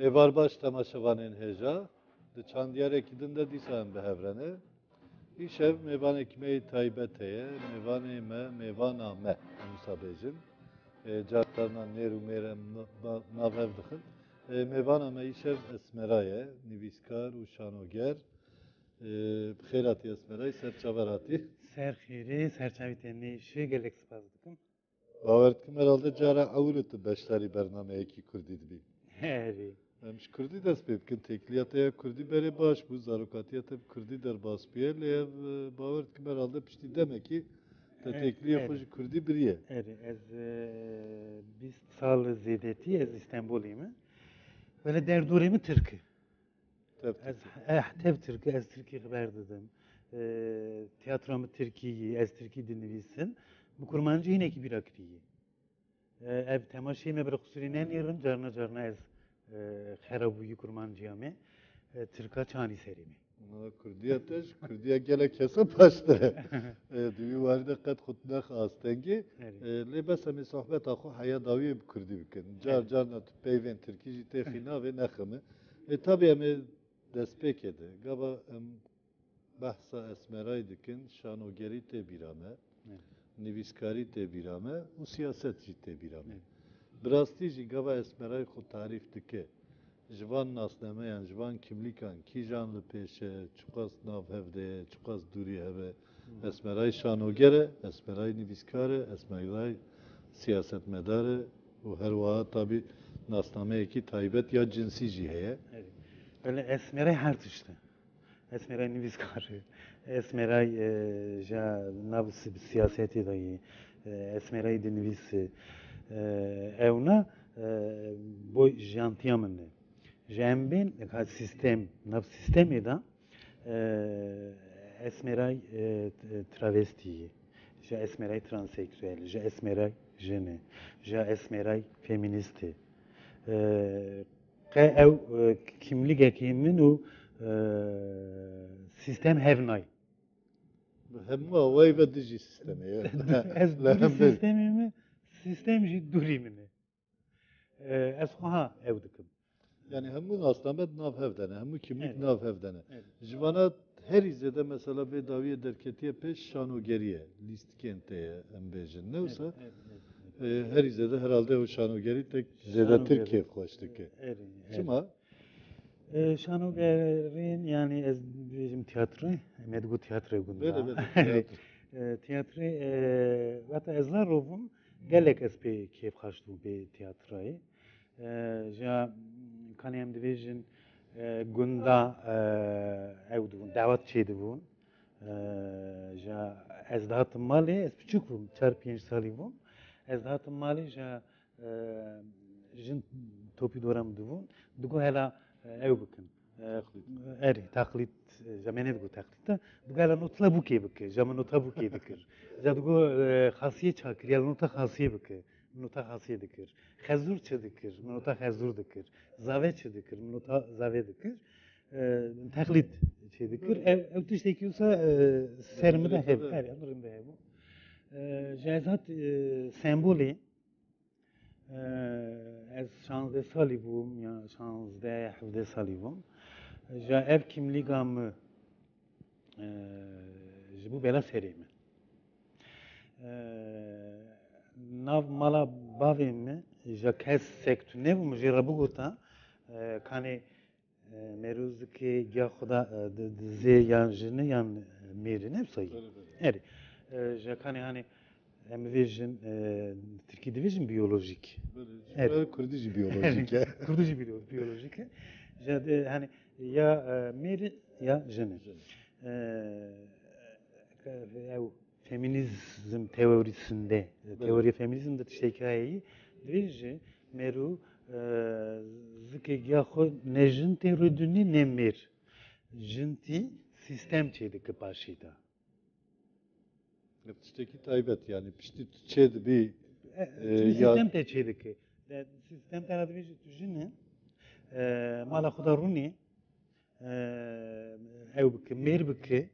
Evar baş temaşavanın heja. De çandiyarek de disan be hevrene. İşev mevan ekmeği taybeteye, mevane me, mevana me. Musabejin. Cartlarına neru merem navev dıkın. Mevana me işev esmeraye, niviskar, uşanoger. Bxeyrati esmeray, serçavarati. Serxiri, serçaviteni işi gelek spaz dikim. Bavertkim herhalde cara avulutu beşleri bername ki Kurdi dibi. Heri. Hemş Kurdi dest pê bikin tekliyata Kurdi berê baş bû zarokatiyata Kurdi derbas piye lê ev bawer dikim herhalde piştî demekî te Evet, tekliye evet. ji Kurdî biriye. Eri, ez e, 20 sal zedeti ez İstanbul'yim. Böyle derduremi Türk'ü. Ez eh tev Türk'ü, ez Türk'ü haber dedim. E, tiyatromu Türkiye'yi, ez Türk'ü dinlemişsin. Bu kurmancı yine ki bir akriyi. E, ev temaşi me bir kusurinen yerin, carna carna ez Türk'a çani serimi. Ona Kurdiye teş, Kurdiye gele kese paşte. Dû waride qet xutne xastengi. Eri. Lê bes em ê sohbeta xwe heya dawiyê bi Kurdî bikin. Car car na Tirkî jî tê xîna vê nexime. E tabii em ê destpêkê de. Gava em behsa esmerayê dikin, şanogerî tê bîra me. Evet. nivîskarî tê bîra me û siyaset jî tê bîra me. Evet. Bi rastî jî gava esmerayê xwe tarîf dike. Ji van nasnameyan, ji van kimlîkan kîjan li pêş e, çiqas nav hev de ye, çiqas dûrî heve. Esmerayê şanoger e, esmerayê nivîskar e, esmerayê siyasetmedar e û her wiha tabî nasnameyekî taybet ya cinsî jî heye. Böyle esmeray her tuşta. Esmeray nivizkarı, esmeray e, ja nav si- siyaseti dahi, e, esmeray de nivisi evna бо жантијамене. Жембен, дека систем, на системи esmeray e, e, travestiyi, ja esmeray transseksüel, ja esmeray jene, ja esmeray feministi. E, ev e, kimlik ekimin u e, sistem hevnay. Hem o vay ve dici sistemi. Ez dici sistemi mi? Min e. Eh, Ez xweha ew dikim. Yani hemû nasnamet nav hevdene, hemû kimlik Evet. nav hevdene. Evet. Ji vana her izede mesela vê dawiye derketiye pêş şanogeriye, lîstikên te ye em bêjin. Ne wisa Evet, evet, e, her izede herhalde o şanogerî tek zêdetir Şanogeri. keyf xweş dike. evet. Evet. Çima? Eh, Şanogerin yani ez bizim tiyatro, medgu tiyatro gunda. Böyle böyle tiyatro. Tiyatro, eh, vata ezlar rovum, gelek ez pe keyf xaştu be tiyatroyu. Eh, Ja kanem divijin gunda eh, ew dibûn, davet çê dibûn. Eh, Ja ez dihatim malê, ez piçûk bûm, çar pênc salî bûm. Ez dihatim malê ja eh, jin topî doram dibûn. Digo hela eh, ew bikin. Eh, Erî, taklît, ja me nedigo taklît de, digo hela notla bûkê bike, ja min nota bûkê dikir. Eh, xasiye çakir, ya nota xasiye bike. Nota xasiye dikir. Xezûr çi dikir, nota xezûr dikir. Zave çi dikir, nota zave dikir. Eh, Taklît çê dikir. Ev ev tiştekî wisa eh, serimi de hev. Evet. Erî, emirim de hebû. Eee, Ji ez hat eee, sembolê eee, ez şanzde salî bûm ya şanzde hevdê salî bûm. Ja ev kimlîka bo bela serê min. Eee, Nav mala bavê min ja kes sektû nebûm jê re bigota eee, kanê eee, merûzikê giya xwe da di di zê yan jinê yan mêrê ne sayî. Erî. Eee, Ja kanê hani em vêjin eee, Tirkî divêjin biyolojik. Evet. Kurdî biyolojik biyolo- biyolojik. De, hani ya e, mêrê ya jinê. Ew feminizm teorisinde, teoriya feminizmde tiştekî heye divê ji merû e, zikê giya xwe ne jin tê rûdunî ne mêr. Jin tî sistem paşî da. Tiştekî taybet yani tu çê dibî E, sistem te dike. De- Sistem te tu jinê e, mala xwe da rûnê e, ew bike, mêr bike,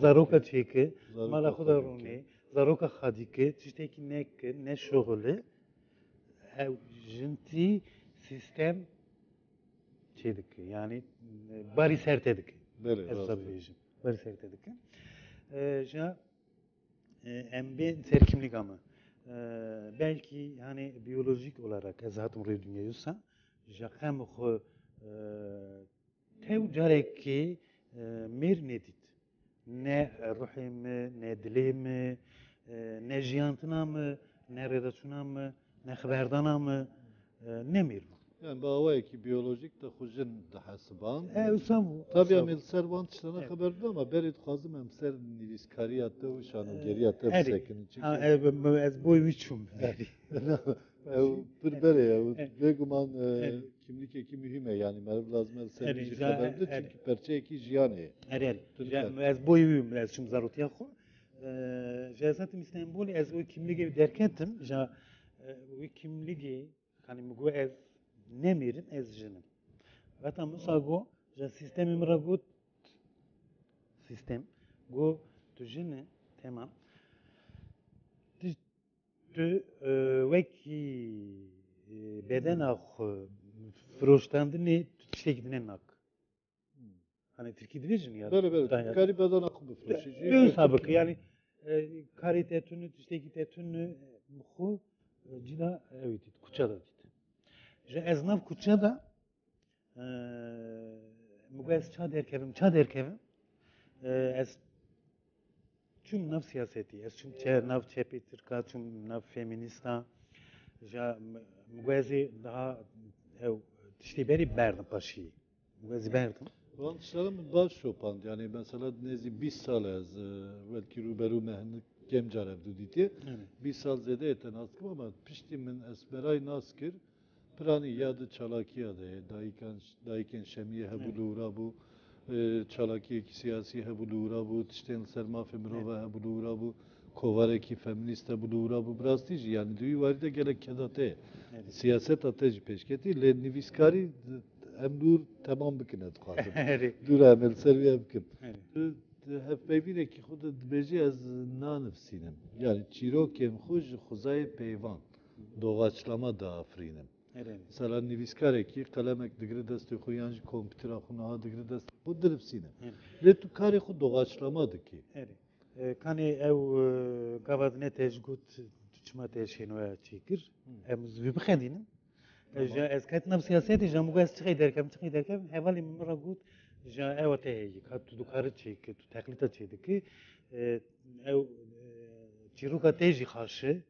zaroka çêke, mala xwe da xwe rûnê, zaroka xadîke, tiştekî neke, ne şoxile, ew jin tî sistem şeydik yani e, bari sertedik. Bəli, Ez rastdır. sabıcım. Bari sertedik. E, ja em belki hani biyolojik olarak ez hatım ruh dünyaysa ja hem xo e, e, e, redasyona mı, ne haberdana mı, e, ne mir bu. Yəni bəwayı ki, biyolojik də xujin də həsiban. E, usavu. Tabii em servan tiştana Evet. xəbərdir amma berit xazım em ser nivîskariyatda û şanû geriyatda Eri. bisekin. Çünkü Ha, e, ez boy üçüm. ev bir bere ya. Evet. Beguman e, kimlik eki mühime yani merv lazım el ser Eri, bizi ja- xəbərdir eri. çünkü perçe eki jiyane. Ja, Ez boy üçüm, ez şum zarutiya xo. Cezatım İstanbul, ez o kimliği derk ettim. Ja, e, o kimliği, hani mugo ez nemirin, ez jinim. Vata musago, ja sistemim ragut, sistem, go tu jini, tamam. Tu, tu e, e, bedena xo, froştandını tüştekidine nak. Hani Türkiye Division ya. Böyle böyle. Dayan- Garibeden akı bu froşici. Ön sabık yani e, karitetünü, tüştekidetünü bu cila evet kuçada dit. Je eznav kuçada e, mugaz ça derkevim, ça derkevim e, ez çüm nav siyaseti, ez çüm çe nav çepi Türka, çüm nav feminista, ja mugazi daha ev tişti beri berdim paşi. Mugazi berdim. Van tiştana baş şopand yani mesela nezi 20 sal ez belki ruberu mehnik gem carev duditi. Evet. 20 sal zede eten askım ama pişti min esberay naskir Prani yadı çalaki yadı, dayıkan dayıkan şemiye hebulura bu, e, ee, çalakiye ki siyasi hebulura bu, tişten serma femirova hebulura bu, kovareki feminist hebulura bu, biraz değil yani düğü var da gerek kedate, siyaset ateji peşketi, le niviskari hem dur tamam bikine dikhatim. Dur amel serviye bikim. Hep beyvine ki khuda dibeci az na nefsinim. Yani çirokem xuj, xuzay peyvan. Doğaçlama da afrinim. Mesela niviskare ki kalemek digri desti xuyancı kompütera xuna ha digri desti bu diripsine. Evet. Le tu kare xu doğaçlamadı ki. E, Kani ev e, gavad ne tejgut tuçma teşino ya çekir. Em zvi bkhadinim. Ja ez kat nav siyaseti ja muga ez çıkay derkem çıkay derkem hevali mra gut ja ev te kat tu dukarı çek tu taklita çedi ki e, ev e, çiruka teji karşı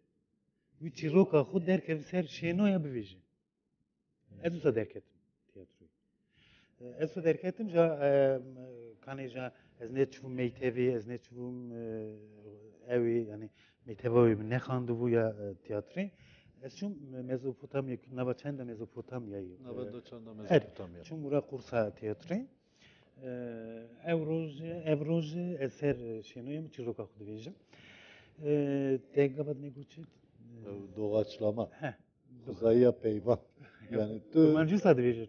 vi çiruka xud derkem ser şeno ya biviji. Ez usa derketim tiyatroyu. Ez usa derketim ja e, kani ja ez ne çuvum meytevi ez ne çuvum e, evi yani meytevi ne kandı bu ya e, tiyatro. Ez çum Mezopotamya, nava çenda Mezopotamya'yı. e, Nava doçanda. Mezopotamya. Çum ura kursa tiyatro. Ev roz, ev roz eser şenoyum çiroka kudvejim. Tegabad ne guçet? Doğaçlama. Xuzaya peyvan. Man cüsa dvejim.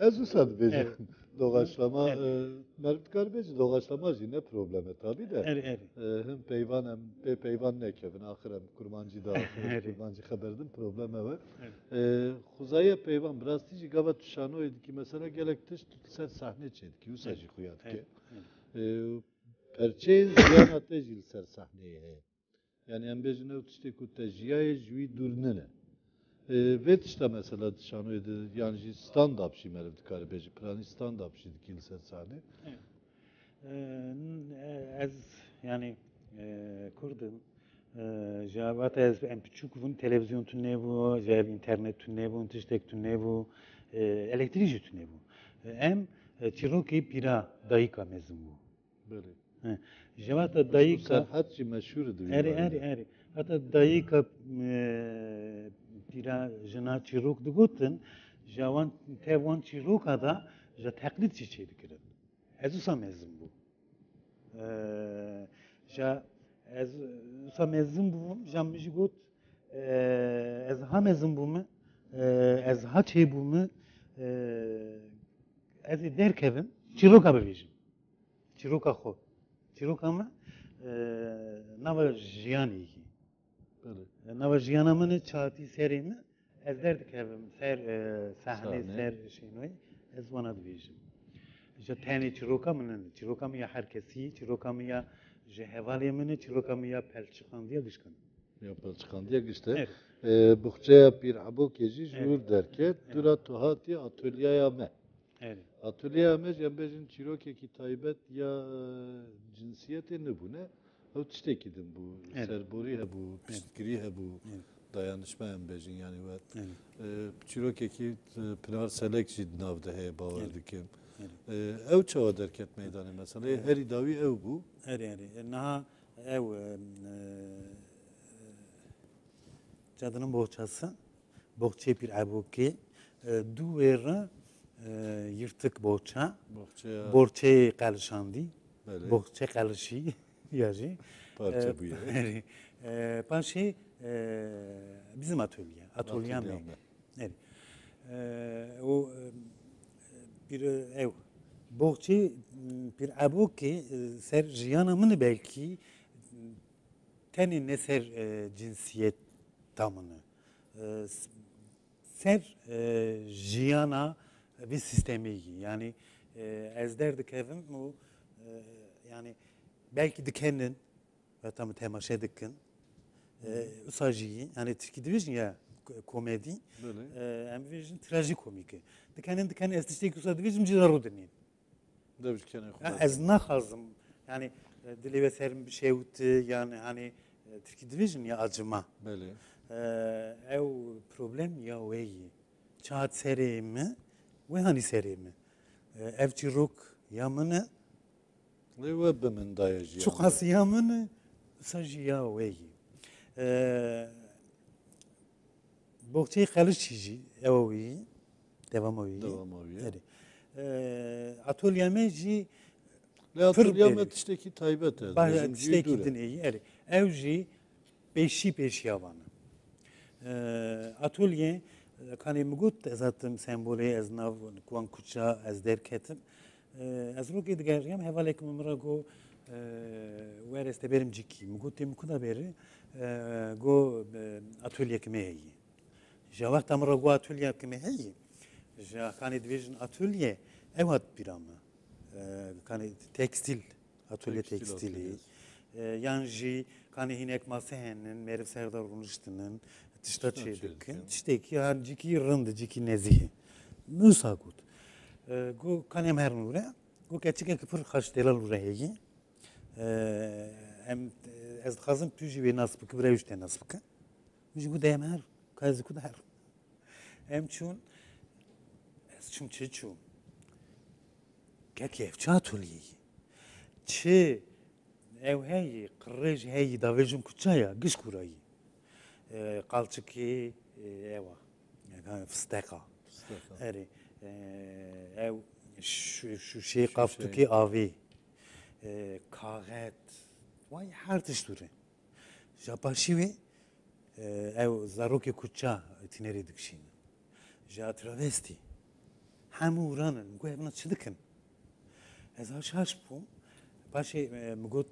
ez bejim. Evet. Doğaçlama Evet. mertkar beci doğaçlama ne probleme tabi de. Eri eri. Ee, Hem peyvan hem pe peyvan ne kevin ahirem kurmancı da Evet. kurmancı haberdim probleme var. Evet. Ee, Xuzaya peyvan biraz tici gava tuşano idi ki mesela gelek tiş sahne çedi ki usacı kuyat ki. Evet. Ee, Perçe ziyan ate jil ser sahneye. Yani em bejine utişte ku tejiyaya jüvi durnene. Ee, ve işte mesela idi yani jil stand up şi merv dikari beji prani stand up şi dikil ser sahne. Ez yani kurdum. Javat ez em küçük bun televizyon tünne bu, jav internet tünne bu, tiştek tünne bu, elektriği tünne bu. Em çiroki pira dayıka mezun bu. Böyle. Javat Bu dayıka serhatçı meşhur idi. eri eri eri. Hatta dayıka pira jina çirok dugutin, javan tevan çiroka da ja taklit çiçeği kirin. Ez usa mezun bu. Ja ez usa mezun bu, jam mişi gut, ez ha mezun bu mu, ez ha bu mu, ez derkevim, çiroka bevijim. Çiroka xo. Çiroka mı? Nava jiyani ki. Jiyanamını çati serimi ez derdik evim ser e, sahne ser şeynoy ez wana dibêjim ji tenê çîroka min in çîroka min ya herkesî çîroka min ya ji hevalê min e çîroka min ya pelçiqandiya gişkin Yapıl çıkan diye işte. Evet. E, Buhçaya bir abo kezi jur derket. Dura tuhati atölyaya me. evet Atölyaya me jembejin çiroke ki taybet ya cinsiyeti ne bu ne? O tişteki din bu. Evet. Serbori he bu, piştkiri he bu. Evet. Dayanışma embejin yani ve evet e, çiroke ki e, pinar selek jid navde he bavar Evet. Evet. E, ev çava derket meydanı mesela. Her idavi ev bu. Erê erê niha ew cadının bohçası bohçe bir ebokê du wêre yırtık bohça borçê qelişandî böyle bohçe qelişî jî parça bu ya. Erê paşê bizim atölye atölye me Atölye me. Evet. Ee, o e, bir e, ev. Bohçe bir ebu ki e, ser jiyana mını belki teni ne ser e, cinsiyet tamını. E, Ser e, jiyana bir sistemi yani e, ez derdik evim o e, yani belki dikenin tam temaşa dikin e, usajiyi yani Türkiye division ya komedi Böyle. em vijin trajikomike. Dikanin dikanin ez tiştek usa divijim cidaru dinin. Devşkene Ya Ez naxazım. Yani e, dili ve serim bir şey uti yani hani e, Türkiye division ya acıma. Böyle. E, Ev problem ya veyi. Çağat seri mi? Ve hani seri mi? E, Ev çiruk ya mını? Sajı ya veyi. Bohçayı kalışıcı evi. Devam evi. Devam aviye. Evet. E, Atölyeme jî işte ki taybet ez. Bizim tiştekî jüydüre. dinêyî erê ew jî pêşî pêşiyavan in atölye kanê min got ez hatim sembolê ez nav wan kuça ez derketim ez rokê digeriyam hevalekî min ra got were steberim cikî min got tê min ku da berî got atölyekî me heyî ji wexta min ra got atölyekî me heyî ji kanê dibêjin atölye ew hat bîra me kanê tekstil atölye Tekstil tekstili. atölyesi. yan jî kanê hinek mase henin meriv serdar rûniştinin tişta çêdikin. çêdikin tiştekî han cikî rind cikî nezî nûsa got got kanê em her nûre got keçikekî pir xweş delal rûre heyî em ez tu jî wê nas bikî birêv ji te nas bikin jî got em her ka ez ku da her. Em çûn ez çûm çi çûm Kekê ev çi atölyeyi çi ew heyî qirêj heyî davêjin kuçaya giş kurayî qalçikê ewa. Yani fisteka erê. ew vay her tiştûre ji paşî wê ew zarokê kuça tînerê dikişînin ji travestî hemû ranin gu ev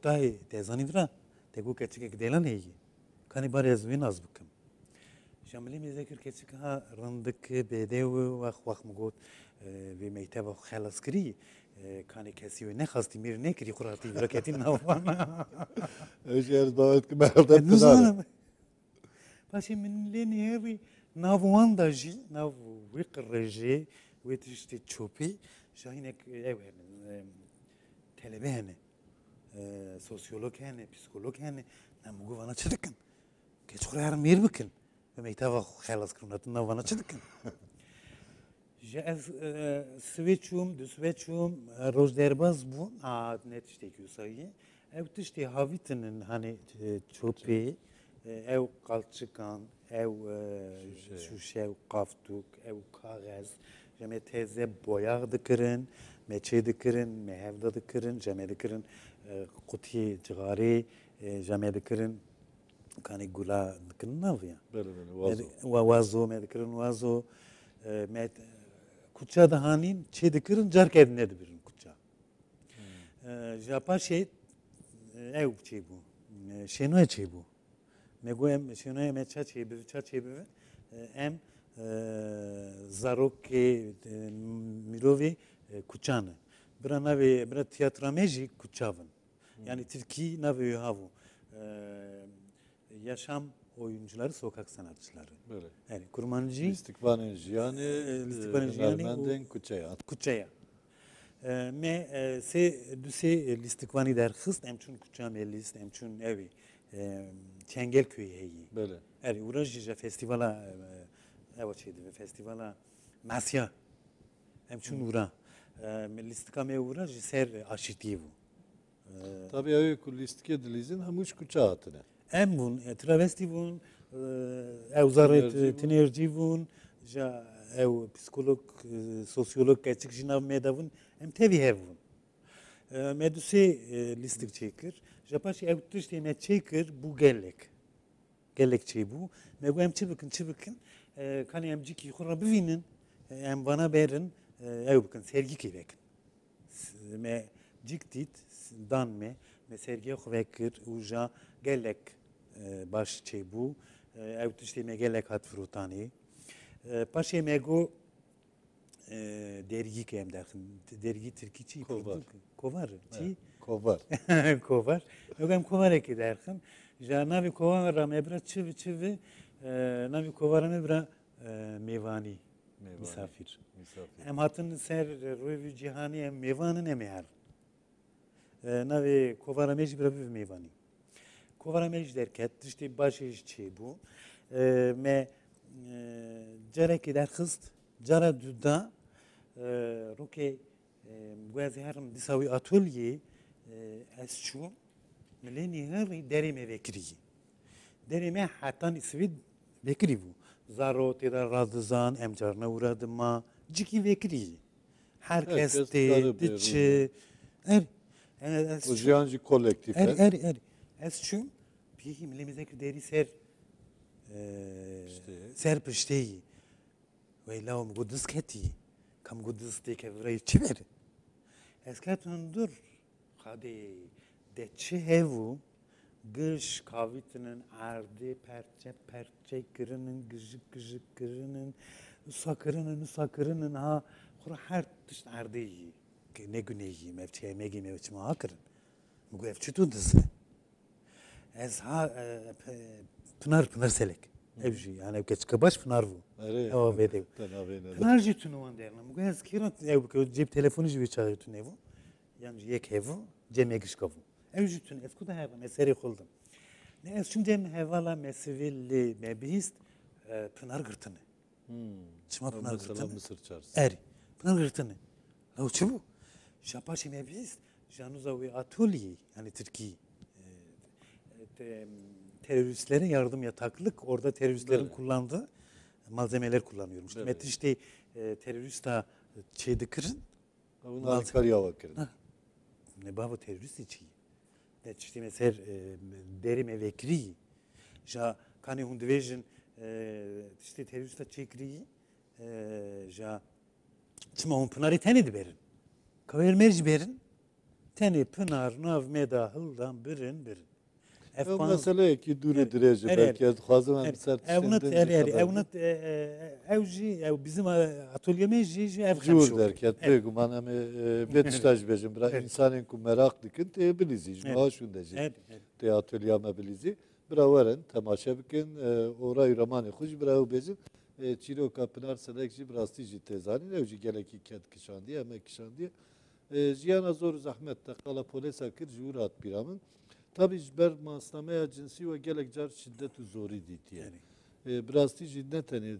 dayê te zanî vira te got keçikek delan heyî kanî bar ez wê naz bikim ji milî mêze kir keçik ha rindik bêdê û wex wex min got vê mekteba xelas kirî kanê kesî wê nexastî mêr nekirî xuratî vira ketî navan Öce yer davet ki meherde pınar. Nizanim paşê min lê nêvî nav wan da jî nav wê qirêjê wê tiştê çopî şahinek ew henin telebe hene sosyolog hene psikolog hene nem gu vana çi dikin keç xwe her mêr bikin ve mekteba xelas kirin hatin nav vana çi dikin ji ez swê çûm di swê çûm roj derbas bûm a ne tiştekî wîsayî ew tiştê havîtinin hani çopê ew qalçikan ew şûşe ew qaftuk ew kaxez ji me têze boyaq dikirin me çê dikirin me hevda dikirin ji me dikirin qutiyê cigarê ji me dikirin kanî gula dikirin nav ya Böyle böyle vazo. wa wazo me dikirin wazo me kuça da hanîn çê dikirin carkê nedibirin kuça ji paşê ew çêbû şênoya çêbû me got em şênoya me ça çêbive ça çêbive em zarokê e, mirovê e, kuçanı. Bira navê bira tiyatrame jî kuçavın. Yani Türkiye navê havu. E, yaşam oyuncuları, sokak sanatçıları. Böyle. Yani kurmancı İstikvanın jiyani, Ee, istikvanın jiyani, hünermendin kuçaya. kuçaya. E, Me e, se du se listikvani derxist em çun kuçam list em çun evi e, Çengelköy heyi. Böyle. Eri uğraşıca festivala e, evo çeydi ve festivala Masya. Em çun uğra. E, listikame uğra ser aşitivu. Tabii öyle kulistik edilizin hamuş kuça hatine. Em bun e, travesti bun e, ev zaret Tinerci bun. bun ja ev psikolog e, sosyolog geçik jinav medavun em tevi hev bun. E, Meduse e, listik çekir. Japaş ev tuşte me çekir bu gellek. Gellek çey bu. Me bu em çıbıkın çıbıkın. E, Kan em ciki khura bivinin e, em bana berin e, ev bakın sergi kirekin. me ciktit dan me me sergiye xvekir û ja gelek e, baş e, ew tiştê me gelek hat firotanî E, paşê me got e, dergî em derxin dergî tirkî çi Kovar. kovar çi Kovar. kovar yok em kovarekê derxin ja navê kovara me bira çivi çivi e, navê kovara me bira e, mêvanî Mêvanî. misafir Misafir. Em hatin ser rûvî cîhanî em mêvanin em ê her. Navê kovara me jî jî derket, tiştê başê jî çêbû. E, Me e, carekê derxist, cara duda e, rokê gwazê herim dîsa wî atölyê ez çûm milênî herî derê me vekirî. Derê me hetan îsvîd vekirî bû. Zaro têda radizan, em carna wîra dima, cikî vekirî. Herkes karı diçi. Er, çûm- jiyancı kolektif. Er, er, er. Ez çûm, piyekî milêmizekî derî ser Pişteyê. ser pişteyî. Wey law min got disketî. Kam got distêke virayî çi ver? Ez ketim dur. Xadê de çi hevû Gış kavitinin erdê perçe perçe gıjık kirinin nusa kirinin nusa kirinin ha xura her erdê yî ne güneyî mev çêmegî mev çima ha kirin min got ev çi tu dizî ez ha e, pe- pınar pınar selek. Ev jî yani ev keçike baş pınar Nereye? Ewa vêdê Tenavê Pınar jî tunu wan derna min got ez kîran ew bike cep telefonu jî wê çaxî tu nevû yan jî yek hevû cem yek işkavû ew jî tune ez ku da hevim ez serê xuldim ne ez çûm cem hevala me sivîl lê me bihîst e, pınar girtine çima pınar Mesela girtine Mısır çarşısı. Eri. Pınar girtine Lav çi bû Şapaşê me bihîst januza wê atölyê yani Tirkiye te- teröristlere yardım yataklık orada teröristlerin Böyle. kullandığı malzemeler kullanıyormuş. Böyle. Met işte e, terörist ha çeydi kırın Bunlar yukarıya bakırın. Ne baba terörist içi. Ne işte mesela e, deri mevekri. Ja kani hun dvejin e, işte terörist çekri e, ja çima hun pınarı teni de berin. Kaver merci berin. Teni pınar nav meda hıldan birin birin. Ev Efkan- mesele ki duru direce Er, er. belki ez xwazim em ser Evnat tiştên er er din evnat ev bizim atölyeme jî ev Cur derket bêguman em ê bê tişta ji bêjin bira Evet. insanên ku merak dikin tê bilîzî ji Evet. wiha şûn de jî Evet. tê atölya me bilîzî bira werin temaşe bikin orayê romanê xwe jî bira ew bêjin çîroka pinar selek jî bi rastî jî tê zanîn ew jî gelekî ket kişandiye em kişandiye jiyana zor te qala polêsa kir ji wir ji ber masnameya cinsî we gelek car şiddet û zorî dîtiye. E, bi rastî jî ne tenê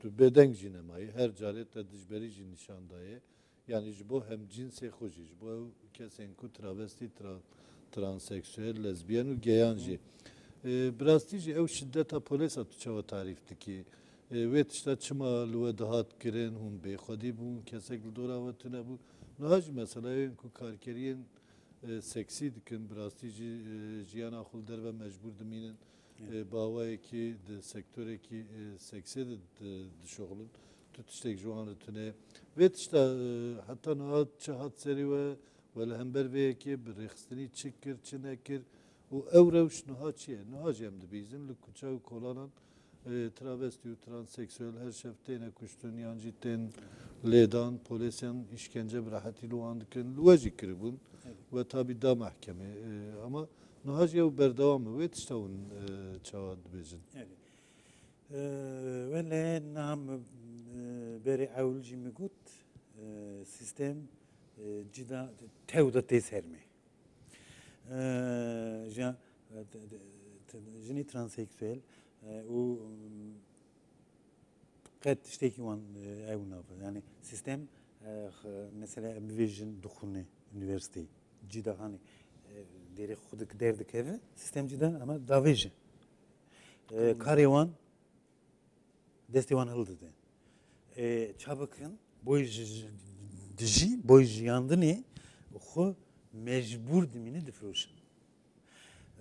tu bedeng jî nemayî her carê te dijberî jî nîşan daye. Yani bo hem cinsê xwe jî ji bo ew kesên ku travestî tra, transseksüel, lezbiyen û geyan jî. E, bi rastî jî ew şiddeta polêsa tu çawa tarîf dikî. E, wê tişta çima li we dihat kirin hûn bêxwedî bûn kesek dora we tune bû. Niha jî meseleyên ku karkeriyên e, seksî dikin bi rastî jî e, jiyana xwe li derve mecbûr dimînin e, bawayekî di sektorekî e, seksê de di- dişoxulin tu tiştek ji wan tune vê tişta e, heta niha çi hat serî we we li hember vê yekê bi rêxistinî çi kir çi nekir û ew rewş niha çi ye niha jî em dibîzin li kuça û kolanan. E, travesti û transseksüel her şev têne kuştun yan jî tên lêdan polîsyan işkence bi rahetî li wan dikin li we jî kiribûn ve tabi da mahkeme E, ama niha jî ew berdewam e wê tişta hûn e, çawa dibêjin Evet. ولا نعم بري اول جي ميقوت سيستم جدا تهودا تسرمي جا جني ترانسكسوال و قد تشتكي وان او نافر يعني سيستم مثلا فيجن دخولني üniversite cida hani deri خودك derdik evi sistem cida ama davêjin karê wan destê wan hildide çabikin boy dijî boy jiyandinê xwe mecbûr dimîne difrûşin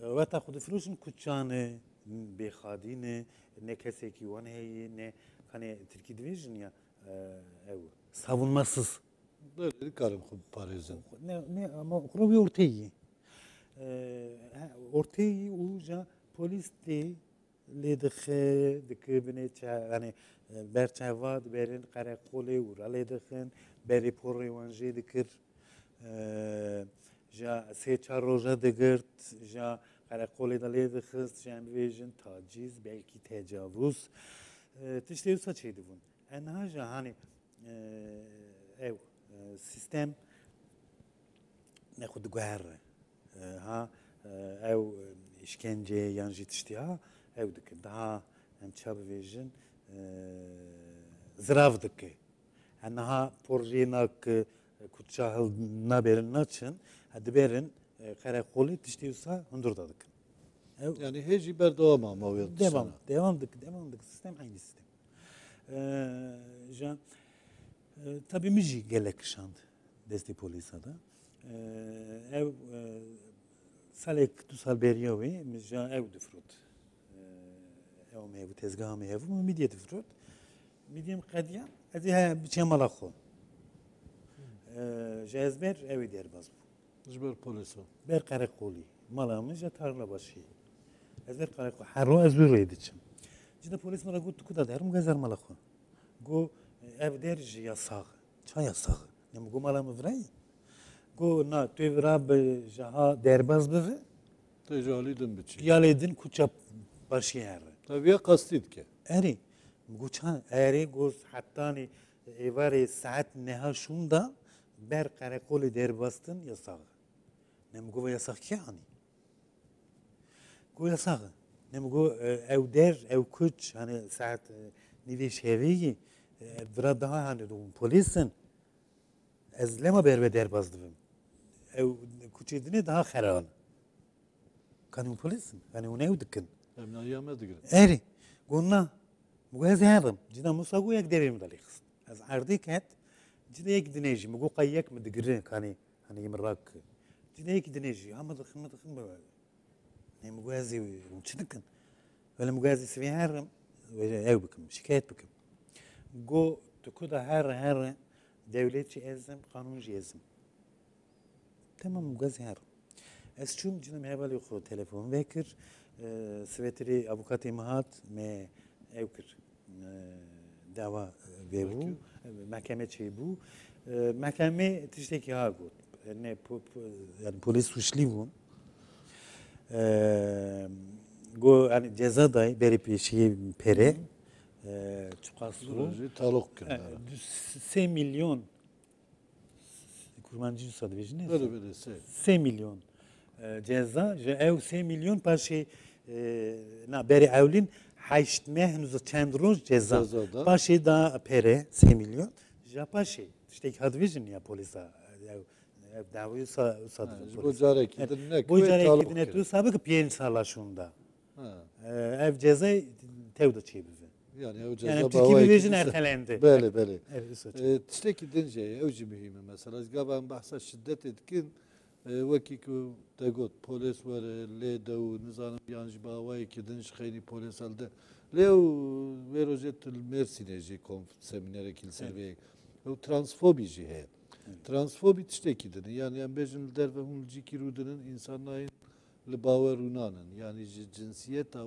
weta xwe difrûşin ku çane bêxadî ne ne kesekî wan heye ne hani Tirkî dibêjin ya ew savunmasız Böyle karım xwe parêzin ne ne ama kurubi ortayı. Ortayı uca polis de ledıkı dıkı bine yani berçava berin karakole ura ledıkın beri porri vanje dikir ja se çarroja dıgırt ja karakole da ledıkız jem vejin taciz belki tecavüz tişte yusa çeydi bun. Enha ja hani ev sistem ناخد جوهر ها او işkence yan jitiştiha ev dikin daha hem çab vejin zrav dike ha porjinak kutçahıl naberin naçın hadi berin karakolu tiştiyorsa hundur da dikin yani heci berdewam ama wê devam devam dik devam dik sistem aynı sistem ja tabii müji gelek şand desti polisada ev salek du sal beriya wê mija ev difrot ew me bu tezgaha me hev mu midye difrot midyem qediya ez ê biçe mala xwe ji ezber ew derbas bû ji ber polîsa ber qereqolî mala min ji tarla başî ez ber qereqo hero ez wî rê diçim ji de polîs mala got ku da derim gezer mala xwe got ev der ji yasağı ça yasağı. Ne mi got mala min virayî got na tu vira bi jiha derbas bive tecalî din biçî ya lê din ku çap başî here tabiye kastî dike erê got ça erê got hettanî êvarê saet neha şûnda ber qereqolê derbastin yasağı. Ne mi got yasak kî anî got yasağı. Ne mi got ew der ew kuç hani saet nîvê şevêyî vira daha hani polîsin ez lema ber ve derbas dibim ew kuçê dinê daha xeran kanî polîsin kanî hûn ew dikin em nahiya me digirin erê gona bu ez herim cida musa got yek devê min dalê xist ez erdê ket cida yek dinê jî min got qey yek mi digirin kanî hani min rak cida yek dinê jî ha min dixin min dixin ne min got ez ê hûn çi dikin wele min got ez ê sivê herim ew bikim şikayet bikim got tu ku da here here devletçi ezim kanuncu ezim tamam gaz her. Ez çum canım heval yok telefon vekir svetri avukat imahat me evkir dava veru mahkeme çey bu? Mahkeme tişteki ha got. Ne yani polis suçlu bun go yani ceza day beri peşi pere Taluk kin Evet, 6 milyon kurmancı sadece ne? böyle böyle se 6 milyon e, ceza. Ev 6 milyon paşe na beri evlin haşt mehnuz çend roz ceza. Paşe da pere 6 milyon. Ja paşe. İşte hadvijin ya polisa. Davayı sa sadı. bu carek ne Bu gidine kin. tu sabık piyen sala şunda. Ha, E, Ev ceza tevda çebizi. Yani ceza Yani ikisi- ertelendi. Böyle böyle. Evet. E, tiştekî din jê ew jî muhîm e mesela. Ez gavan behsa şiddetê dikin e, wekî ku te got polis were lê de û nizanim yan ji bawayekî din ji xênî polis elde lê ew wê rojê tu li Mêrsînê jî konf seminerekî li ser vê ew transfobî jî heye transfobî tiştekî din yani em bêjin li derve hûn li cîkî rûdinin însanayên li bawer rûnanin yani ji cinsiyeta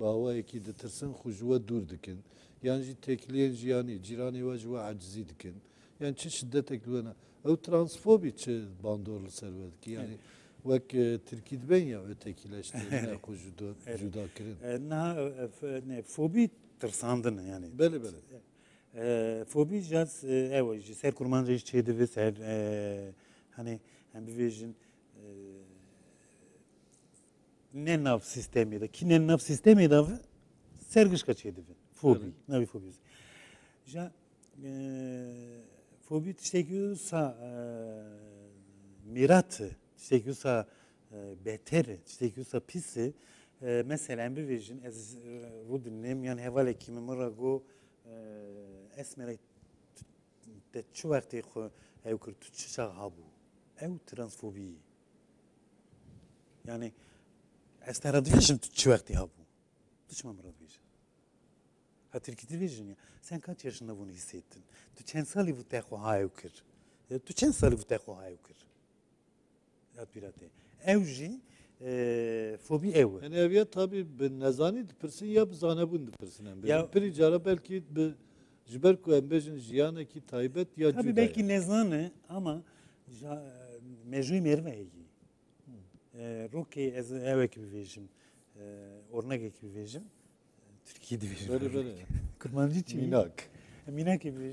bavayekî ditirsin xwe ji we dûr dikin. Yan jî tekliyên jiyanî cîranê we ji we dikin. Yani çi şiddetek li wena. Ew transfobî çi bandor li ser we dikî. Yani wek Tirkî diben ya ötekileştirme xwe juda kirin. Na fobî tirsandin yani. Bele bele. Fobi jaz evo, ew ji ser kurmancayı çêdivî ser hani hem bivêjin nenaf системида. Ки nenaf системида сергишка чедиви. Фоби, нави фобиюс. Жа фоби тиштегюса mirati, tişteküsa e, beteri, tişteküsa pisi, e, mesela bir vejin, ez rudinnem, yani hevale kimi mırago, esmerek te çuverti xo, ev kır tüçüşa habu, ev transfobi. Yani ترانسفوبی yani ez te radiyajim tu çi vakti habu. Tu çi mamra radiyajim. Ha Türkiye Television ya. Sen kaç yaşında bunu hissettin? Tu çen sali bu tehu hayu kir. Ya, Tu çen sali bu tehu hayu kir. Ya pirate. Ev jî e, fobi ev. Yani eviye tabi bi nezanî dipirsin ya bi zanebûn dipirsin em Ya- ya, Pirî cara belki bi ji ber ku em bêjin jiyanekî taybet ya Tabii cuda belki ye. nezanı ama ja- mecburi merveyi. E, Roki ez evek bir vejim. E, Ornak ekibi vejim. Türkiye'de vejim. Böyle böyle. Kurmancı çiğ. Minak. Minak ekibi.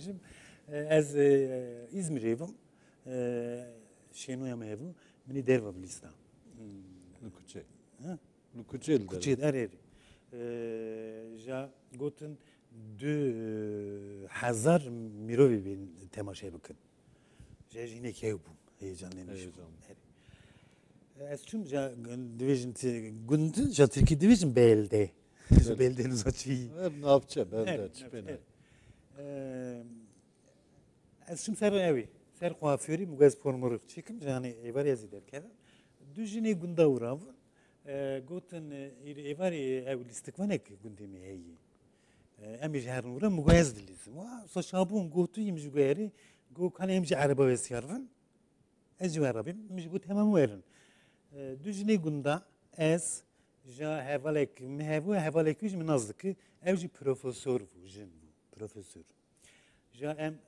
E, Ez e, İzmir evim. E, Şenoya mevim. Beni derva bilista. Li kuçe. Ha? Li kuçe li Kuçi er eri. E, Ja gotin dü hazar mirovi bin temaşe bakın. Ja yine kev bu. Heyecanlanmış. Heyecan. Ez çüm ja division gündü ja Türkiye division belde. Evet. Beldeniz açıyı. Ne yapacak ben de. Eee, Ez çüm ser evi. Ser kuaförü mugaz pormoruk çekim. Yani evar yazı derken. Düjini gunda uğrav. Goten evar ev listikvanek gündi mi heyi. Emi jahar uğra mugaz dilizim. So şabun gotu yim jugayri. Go kan emci araba vesiyarvan. Ez ju arabim. Miş gut hemam verin. Düjini gunda ez ja hevalek mehevu hevalek yüz minazdıkı evci profesör bu jin profesör. Ja em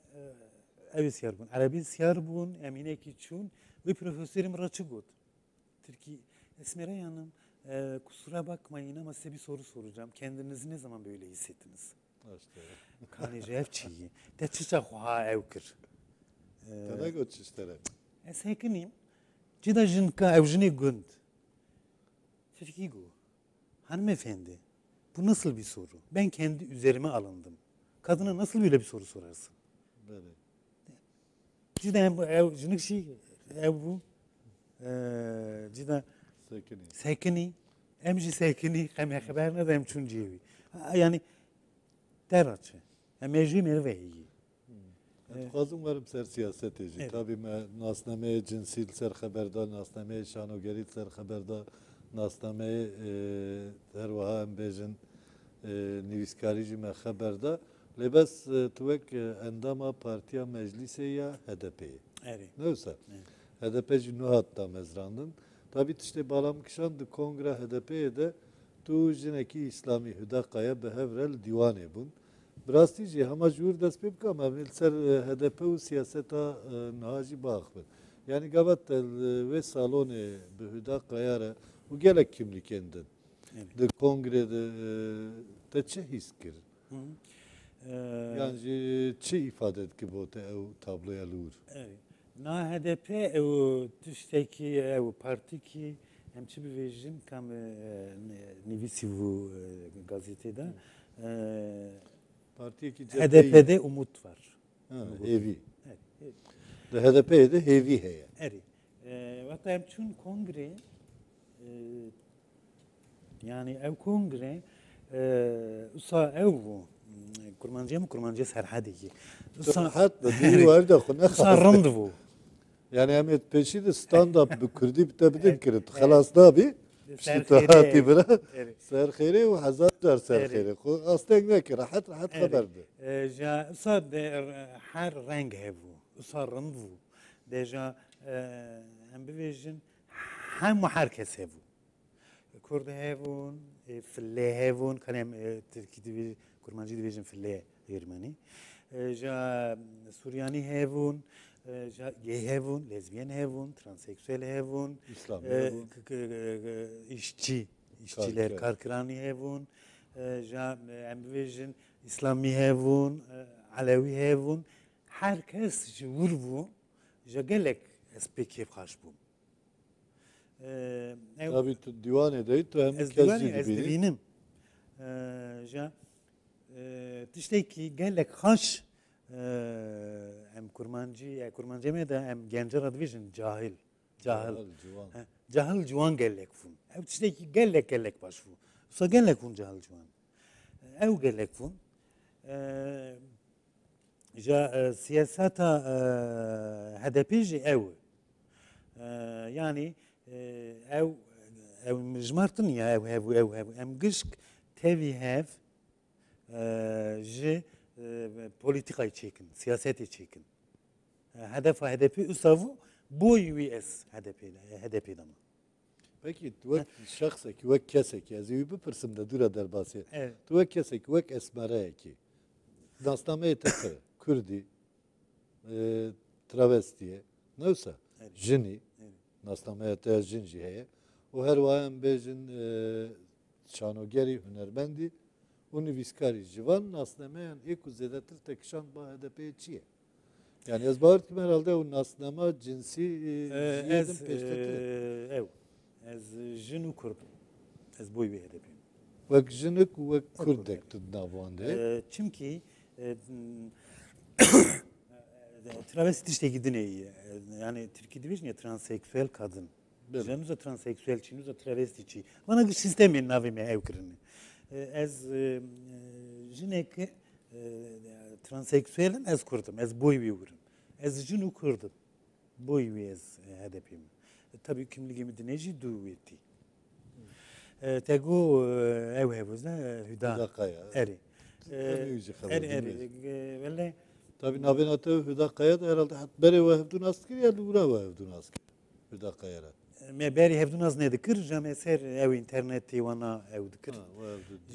ev siyar bun. Arabi siyar bun emine ki çun ve profesörüm raçı gut. Türkiye Esmere Hanım e, kusura bakmayın ama size bir soru soracağım. Kendinizi ne zaman böyle hissettiniz? İşte. Kanı evçiyi. De çiçek ha evkir. Tene göç istere. Ez hekinim. Cida jinka evjini gund. Türkiye gu. Hanımefendi. Bu nasıl bir soru? Ben kendi üzerime alındım. Kadına nasıl böyle bir soru sorarsın? Böyle. Cida bu ev jinik şey ev bu. Eee, Cida Sekini. sekini. Emji sekini. Hem haber ne de hem çuncevi. Yani deraçı. Mecri merveyi. Dixwazim werim ser siyasetê jî. Evet. Tabî me nasnameyê cinsî li ser xeber da, nasnameyê şanogerî li ser xeber da, nasnameyê her wiha em bêjin e, nivîskarî jî me xeber da. Lêbes e, tu wek e, endama Partiya Meclisê ya HDP'yê. Eri. Newse. Evet. HDP jî nu hat da mezrandin. Tabî tiştê balam kişan di kongre HDP'yê de tu jinekî İslamî Hüdaqaya bi hev re li dîwanê bûn. Birastî jî hema ji wir dest pê bikam em li ser e, HDP û siyaseta e, niha jî baxbin. Yani gavet te li vê salonê bi Hüdaqaya re û gelek kimlikên din. Evet. Di kongrede e, te çi hîs kir? Eee, Yani çi ifade dike bo te ew tabloya wir? Evet. Na HDP ev tüşteki ev parti ki hem çi kam e, nivisi bu e, gazetede e, Partiyekî HDP'de umut var. Ha, hêvî. Evet. evet. Di HDP'ye de hêvî heye. Eri. E, Hatta hem çün kongre e, yani ev kongre e, usa ev bu kurmancıya mı kurmancıya serhadi ki. Usa, Hat da dî var da xwe usa randevu. Yani em et peşî de stand up bi Kurdî bi te bidin kirin. سير خيري. سير خيري. وحزات جار سير خيري. أصلاً ناكي راحت راحت خبر ده آه، جا آه، صار آه، حار رنج هبو صار رنبو ديجا هم بيجن هم حار كس هبو كرد هبون فلي هبون كان هم تركي دي كرمانجي دي بيجن فلي إيرماني جا سورياني هبون gay hevun, lezbiyen hevun, transseksüel hevun, İslam e, bu. k- k- işçi, işçiler, Karker. karkırani hevun, e, ja em bibêjin İslami hevun, e, Alevi hevun, herkes bû, ja gelek ez pê kêf xweş bûm. E, ew- Tabii divan edeyim tu hem dibînim Eee, ja eee, tiştekî gelek eee, em kurmancî ya kurmancî me de em gencer dibêjin cahil. Cahil. Cahil ciwan gelek fûn ew tiştekî gelek gelek baş bû Wisa gelek fûn cahil ciwan ew gelek fûn Eee, ja eee, siyaseta eee, HDP jî ew e. Eee, yani eee, ew ew mijmartin ya ew hev ew hev em gişk tevî hev ji siyasetê çêkin hedefa HDP üsavu boy wî ez HDP HDP dama Peki wek şahsekî wek kesekî ez wî bipirsim de dûra derbasê. Tu wek kesekî wek esmereyekî. Nasnameyê te. Kurdî, e, travestiye, newsa jinî, nasnameya te jin jî heye. û her em bêjin e, şanogerî hunerbendî û nivîskarî civan nasnameyan ê ku zêdetir tekişan ba HDP'ye çi ye? Yani ez dikim herhalde ew nasnama cinsî e, jiyê ez pêştekir e. ew ez jin û kurd ez boy wî HDP Wek jinik û wek kurdek tu navandê. Eee, Çimkî eee, travesti tiştekî dinê ye yani Türkiye dibêjin ya transseksüel kadın Evet. Janûza transseksüel çî nûza travesti çî Vana giş sistemên navê me ew kirinê ez eee, jinekê transseksüelim ez kurdim ez boy wirim ez jin û kurdim boy wî ez HDP'm tabii kimligimi dinê jî dû wêtî te got ew hevûzne hüda Hüdakaya. Eri. Eri eri. Valla Tabii navên te Hüdakaya da herhalde hat berê we hevdûn askir ya lûra we hevdûn askir. Hüdakaya ra. Me berî hevdûnaz nedikir ja me ser ew internetê wana ew dikir.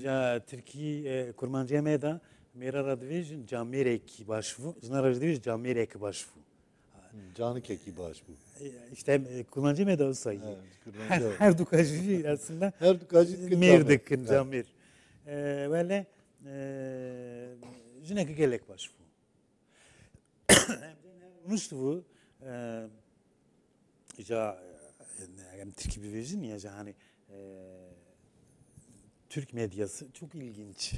Ja Tirkî kurmanciya me da mêra ra divêjin camêrekî baş bû. Jina ra divêj camêrekî baş bû. Canı keki baş bu. İşte kurmanciya me da sayı. Evet, kurmancı Her, her dukajı aslında Her dukacit mêr dikin camêr. Valla jinekî gelek baş bû. Unuştu bu. Ja hem Türkiye bivêjin ya ja hani e, Türk medyası çok ilginç.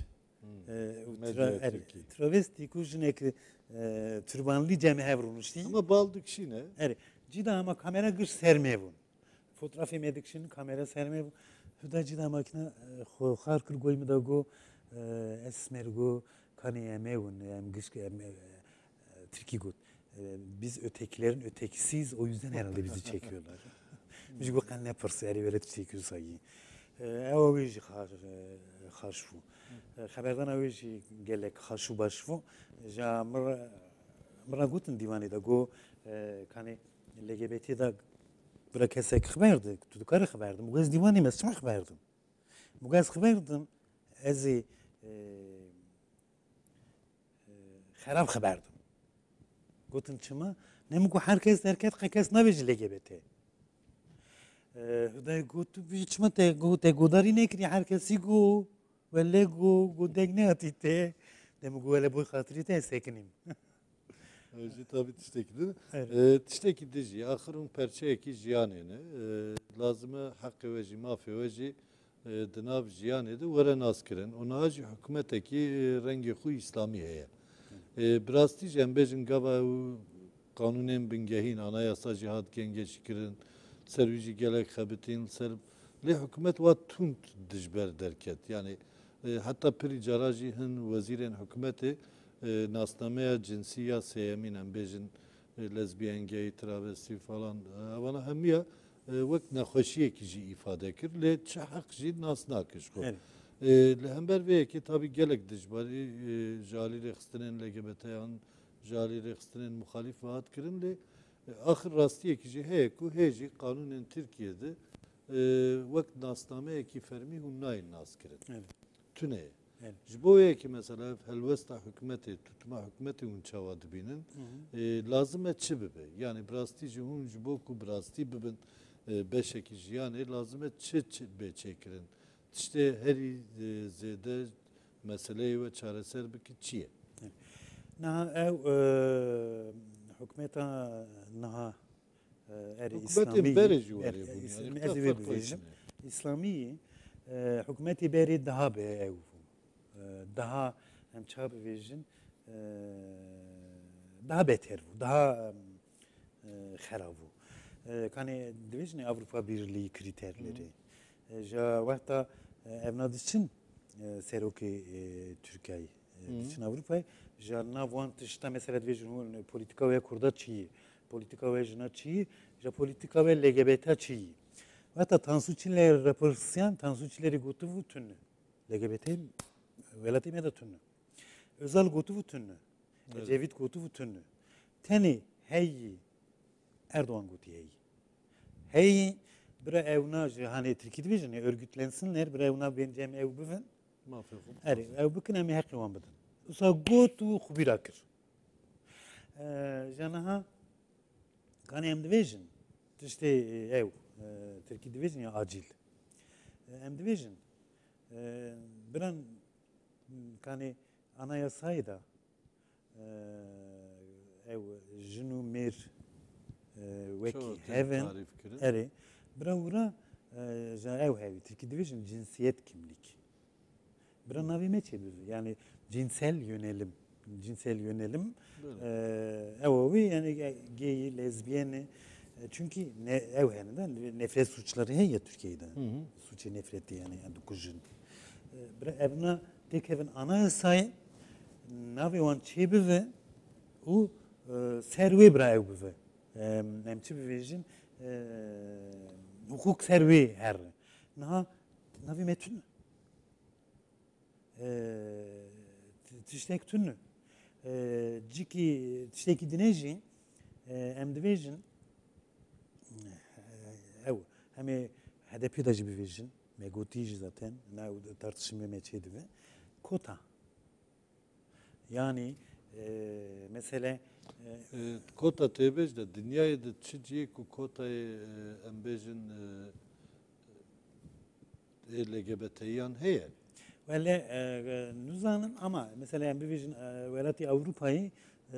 E, o medya tra- Türkiye. Travesti ku jinekî e, türbanlı cem hev runuşti. Ama baldık şine. Evet. Cida ama kamera gır sermevun. Fotoğrafı medik şimdi kamera sermevun. Hüda cida makine xar kır goy mu da go e, esmer go kani emevun em gış em Türkiye gut. E, Biz ötekilerin ötekisiyiz o yüzden herhalde bizi çekiyorlar. Biz bu kan ne pırsı eri böyle çekiyor sayı. Ev vêjî xaş bû. Xeberdana wê jî gelek xaş û baş bû. Ja mira gotin dîwanê de got kanê LGBT da bira kesek xeber di tu dikarî xeber dim. Ez dîwanê me çima xeber dim. Bu ez xeber dim ez ê xerab xeber dim. Gotin çima nem ku herkes herkes herkes Hüdayı gotu bir içme te go te godari ne kiri herkesi go ve le go go degne atite dem go ele boy hatırı te sekinim. Önce tabii tişteki değil mi? Evet. E, tişteki dizi. Ahırın perçeyeki jiyanene. E, lazımı hakkı ve mafi ve jî e, dınav jiyanede veren askiren. Ona hacı hükümeteki rengi khu İslami heye. E, biraz diyeceğim bejin gaba u kanunen bingehin anayasa cihad gengeç kirin servici gelek habitin ser li hükümet ve tunt dijber derket. Yani e, hatta piri caraji hin vezirin hükümeti e, nasnameya cinsiya seyeminen bejin e, lezbiyen, gay, travesti falan e, avana hemiya vek nekhoşiyeki jî ifade kir le çahak jî nas nakiş ko. Evet. E, li hember ve ki tabi gelek dijbari e, jali rexstinin LGBT'yan jali rexstinin muhalif vaat kirin le e, Ahir rastiyekici heyeku heci kanunen Türkiye'de e, vakt nasname eki fermi hunnayin naskiret. Evet. Tüneye. Evet. Jiboye ki mesela helvesta hükümeti tutma hükümeti hun çavadı binin e, lazım et çi bibe. Yani brastici hun jiboku brasti bibin e, beşekici yani lazım et çi çi çekirin. İşte her e, zede meseleyi ve çareser biki çiye. Evet. Nah, ev e, er, welê bûn İslamî- yani ez ê fark bibêjim. koysun. İslamiye e, hükümeti berê daha beter bû daha e, xerab bû. E, Kanê dibêjin Avrupa Birliği kriterleri. E, Ja wexta e, ev na diçin e, serokê e, Türkiye diçin Avrupayê ja nav wan tişta mesela dibêjin hûn politika we Kurda çi ye politika we jina çi ye ja politika we LGBT çi ye Hatta Tansu Çiller raporsyan Tansu Çiller'i gotuvu tünü. LGBT velati me da tünü. Özal gotuvu tünü. Ecevit gotuvu tünü. Teni heyi Erdoğan gotu heyi. Heyi bire evna hani Türkiye dibijin örgütlensinler bire evna bencem ev. Mafi xwe. Eri ev bikin em hakkı wan bidin. Usa gotu xubira kir. Janaha kan em dibêjin tiştê ew Tirkî dibêjin ya acil. Em dibêjin biran kanê anayasayê da ew jin û mêr wekî Çawa te hevin tarif kirin. Erê bira ja ew hevî Tirkî dibêjin cinsiyet kimlik. Bira navê me çêbir yani cinsel yönelim cinsel yönelim Böyle. ev evi yani gay, lezbiyeni e, çünkü ne ev yani nefret suçları he ya Türkiye'de. Suçu nefreti yani yani kujun. Bira evna tek evin anayasayı navi wan çebi ve o serve bira ev bive. Em çebi vejin hukuk serve her. Naha navi metün. Tiştek tünü. Ciki tişteki dinejin em dibêjin ew hemê hedefî da jî bivêjin me gotî jî zaten na tartışmê me çê dibe kota yani mesele E, Kota têbêj de dinyayê de çi ciyê ku kotayê e, em bêjin e, e, LGBT'yan heye. Vele nüzanın ama mesela em bivêjin welati Avrupayê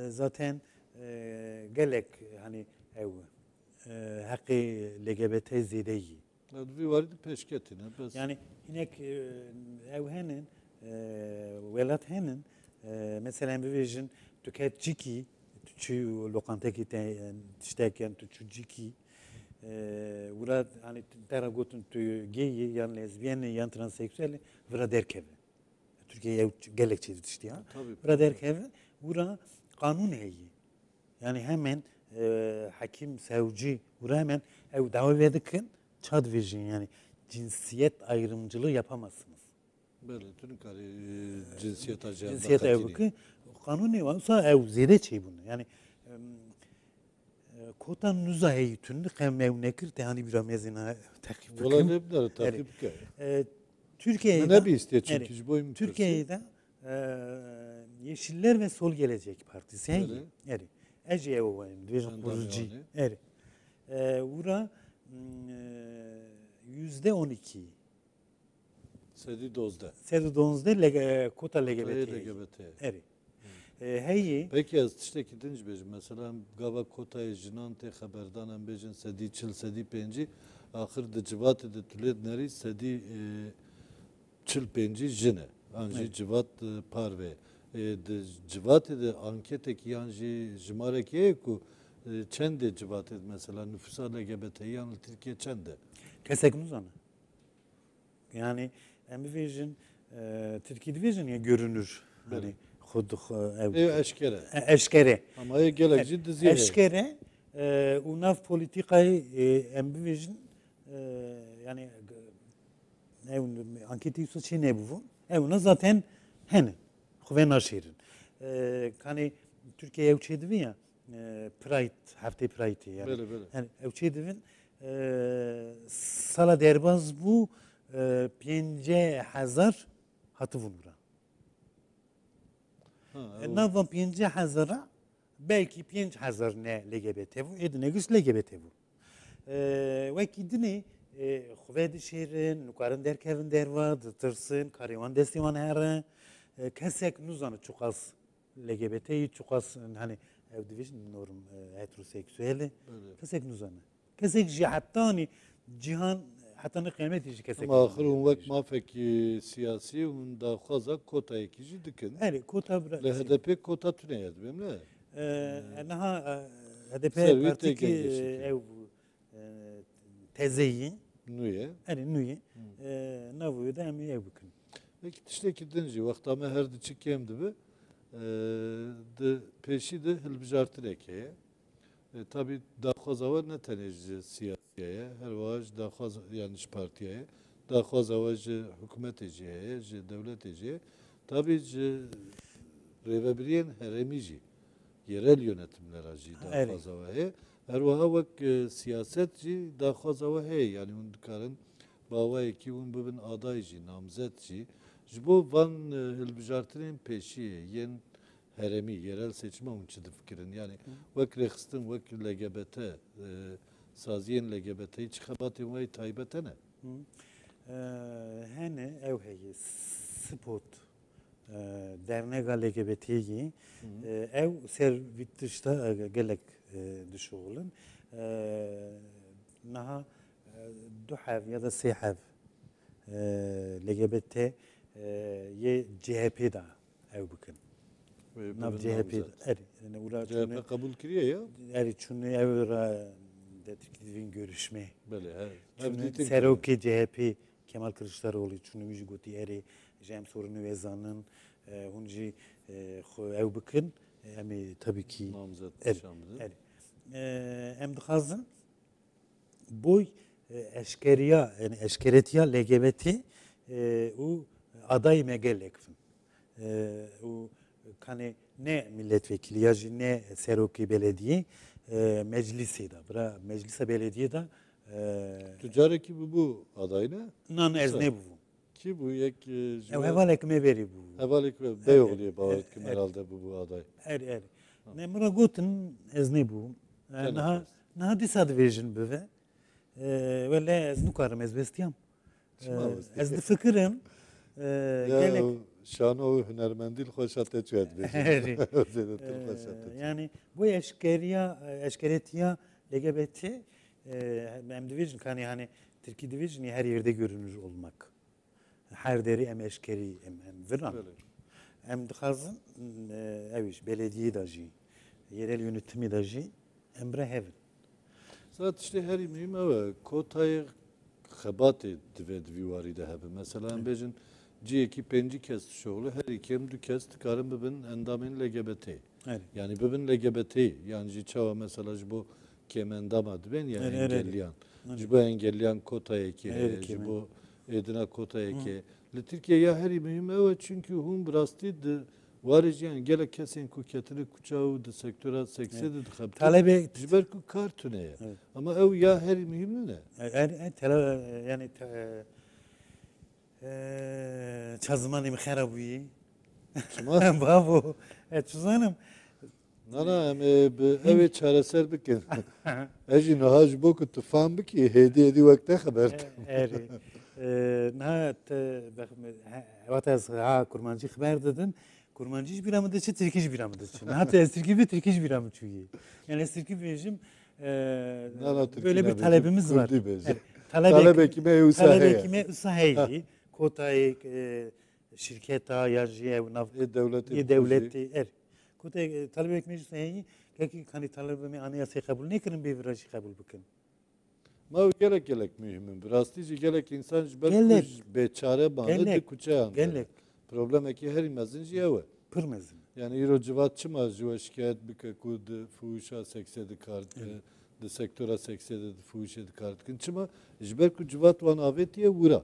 zaten e, gelek hani ew e, hakkı LGBT Vî warî di pêşketîne bes. Yani hinek e, ev henin, e, velat henin, e, mesela bivêjin tüketçiki, tüçü lokanteki te tişteken tüçüciki, Vura hani tera gotun tu geyi yan lezbiyeni yan transseksüeli vura derkeve. Türkiye ev gerekçe işte ya. Tabii. Vura derkeve vura kanun heyi. Yani hemen e, hakim, savcı vura hemen ev dava verdikin çad vejin yani cinsiyet ayrımcılığı yapamazsınız. Böyle tüm karı e, cinsiyet ajansı. Cinsiyet evki kanun ne varsa ev zede şey bunu. Yani e, heytün kem ev nekir tehani bir amezina takip Valla ekim. ne bileyim takip ke. E, Türkiye'de Ne bir istiyor çünkü boyum Türkiye'de e, Yeşiller ve Sol Gelecek Partisi. Öyle. Eri. Ece ev oyun. Dvejin Ondan kurucu. yani. Eri. E, ura m, e, yüzde on iki. Sedi dozda. Serdonz'da lege, kota Hayır LGBT. LGBT. Eri. E, az tişteki dinç bejim. Mesela gava kotayı jinan te haberdan em bejin sedi çil sedi penci. Ahir de civat de tület neri sedi e, çil penci jine. Anji Evet. civat e, parve. E, de civat de anketek yanji jimarek ye ku e, çende civat mesela nüfusa LGBT yan Türkiye çende. kesek muzanı. Yani em bivejin e, Türkiye Division ya görünür. Böyle. Hani E. E, e gelek diziye. Eşkere e, u nav politikayı e, em bivejin e, yani e, ev anketi yusa çi ne bu? Ev zaten hene. Xuven aşirin. E, kani Türkiye ev çedivi ya e, Pride, hafte Pride yani. Böyle böyle. Yani ev çedivin sala derbaz pêncê hezar hativûn bira. Pêncê hezara belkî pênc hezar ne LGBT bû ê dinegis LGBT bû. Wekî dinê xwe dişêrin, nikarin derkevin derva, ditirsin, karê wan destê wan here, kesek nuzanı çok az LGBT'yi çok az hani ev divişin norm heteroseksüeli kesek nuzanı. Kesek jî hatta hani cihan hatta ne kıymet jî kesek. Ama ahir un vek mafekî siyasî un daxwaza kotayekî jî dikin. Evet kota bira. Li HDP kota tune dibim ne? Naha HDP Servi partiki teke geçti. ev tezeyi Nuye. yani nuyi navuyu da hem ev bakın. Peki tiştekî din jî wexta me her diçik kêm dibe di pêşî de hilbijartinekê ye. E, tabii daxwaza we ne tenê ji ji daxwaz yani ji partiye ye. Daxwaza we ji hikûmetê jî heye, ji dewletê jî ye. Tabii ji rêvebiriyên herêmî jî yerel yönetimlere jî daxwaza we heye. Her wiha wek e, siyaset jî daxwaza we heye. Yani hûn dikarin bawayekî hûn bibin aday jî, namzet jî. Ji bo van e, hilbijartinên pêşî yên heremî, yerel seçime hûn çi difikirin? Yani wek rêxistin, wek LGBT, e, saziyên LGBT'yî çi xebatên we taybet hene? Hene ev heye spot derneka LGBT'yi ev servitişta gelek düşoğulun naha du hev ya da sê hev LGBT ye CHP da ev. Ve Nav CHP eri. Yani CHP kabul kiriye ya. eri çunu ev dedik görüşme. Hem ditin Seroki CHP Kemal Kılıçdaroğlu çunu müjde goti eri jem sorunu vezanın hunji xo ev bikin. Emi tabii ki namzet eri. nişanlıdır. eri. Em dixazin boy eşkeriya yani eşkeretiya LGBT u aday megelekfin. U kane ne milletvekili ya ne seroki belediye meclisi da. Bira meclise belediye da Tüccareki bu bu aday ne? nan ez ne bu. Ki bu yek e, Ev hevalek me veri bu. Hevalek ve Beyoğlu'ya bağlı kim herhalde bu bu aday. Er er. Ne mura gotin ez ne bu. Gel Naha naha disad version beve. Vele ez nukarım ez bestiyam. Vestiyam. Ez de fikirim. Ya Gelek şano hünermendil hoşate. Özenetil Ee, yani bu eşkeriya, eşkeretiya LGBT hem division hani hani Türkiye division her yerde görünür olmak. Her deri em eşkeri em em viran. Em dixazın eviş belediye da jî, yerel yönetimi da jî em bre hevin. Zaten işte her mühim eve kotayı xebatê divê divî warî de hebe. Mesela em bêjin ciyekî pêncî kes şoğlu her iki em du kes dikarin bibin endamên LGBT. Evet. Yani bibin LGBT. Yani ji çawa mesela ji bo kêm endama dibên ya Evet, evet. engelliyan. Ji bo engelliyan kotayekî Evet, kêm. bo êdina kotayekî. Li Tirkiye ya herî mühim ew e çünkü rastî di warê jî yani gelek kesên ku ketine kuça û di sektora seksê de dixebtin. Talebe Ji ber ku kar tune ye. Evet. Ama ew ya herî mühim ne? er, tele, yani te, e, çazmanım xerabuyi. Çima? Bravo. E, çuzanım. Nana em ê bi ew ê çareser bikin. Ez jî niha ji bo ku tu fam bikî hêdî hêdî wek te xeber eri. Ne vata ez ha kurmancı haber dedin. Kurmancı bir amı dışı, Türkiş bir amı dışı. Hatta ez Türkiye bir Türkiş bir amı çünkü. Yani ez rejim Nana Türkiye böyle bir talebimiz var. Bejim. Evet, Talep ekime ew talep saheye. Ekime usaheydi. Kotayı şirketa ya ev nav Ê dewletê ye devleti er. Kotayı talep ekime usaheydi. Kaki hani talebimi anayasayı kabul ne kırın bir virajı kabul bakın. Ma ew gelek gelek mühim. Bir rastî jî gelek insan ji ber Gelek. ku ji bêçare bane di Gelek. kuçeyan. Gelek. Problemekî herî mezin jî ew e. Pırmezim. Yani îro civat çima ji we şikayet bike ku di fûşa seksê dikar di sektora seksê de di fûşê dikar dikin. Çima ji ber ku civat wan avêtiye wira. Ji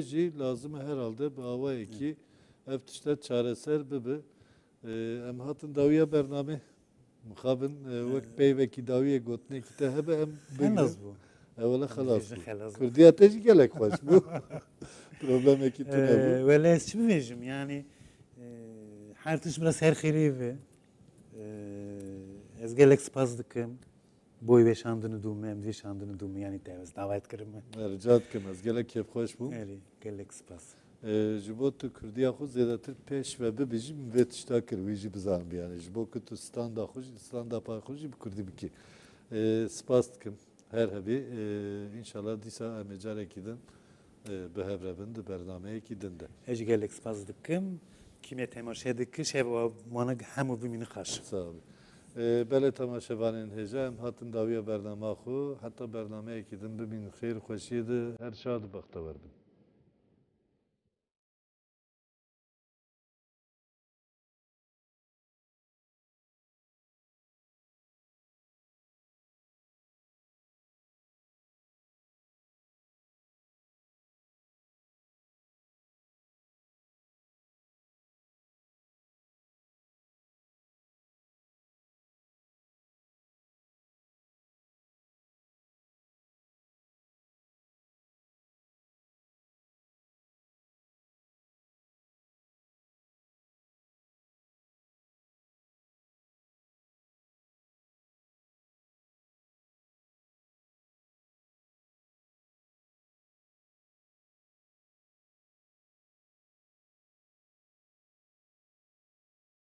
jî lazim e herhalde bi awayekî ev tişte çareser bibe. Ee, Em hatin dawiya bername mixabin e, wek peyvekî dawiyê gotinekî te hebe em En az bu. Evvela halas. Te jî gelek xweş bû. Problemekî tu nebû. Ee, Ve ez çi bibêjim yani e, her tiş biraz her ve ez gelek dikim veşandını dûme yani te ez davet kirim Rica dikim ez gelek kêfxweş bûm. Erî gelek spas Ee, Ji bo tu Kurdiya xwe zêdetir pêş ve bibêjî vê tişta kir wî jî bizanibî yani ji bo ku tu standa jî standa pay xwe jî bi Kurdî bikî. Ee, Spas dikim her hebî Ee, inşallah dîsa em ê carekî din bi hevrevin di bernameyekî din de. ez jî gelek spas dikim kime temaşe dikir şev wana hemû bimînin xweş Sağ olun. بله تماشاوانین هجا هم هاتن داویە بەرناماخ و هەتا بەرنمەیەکی دم ببین خیر خۆشیدە هەر شاد بەختەوەەر بن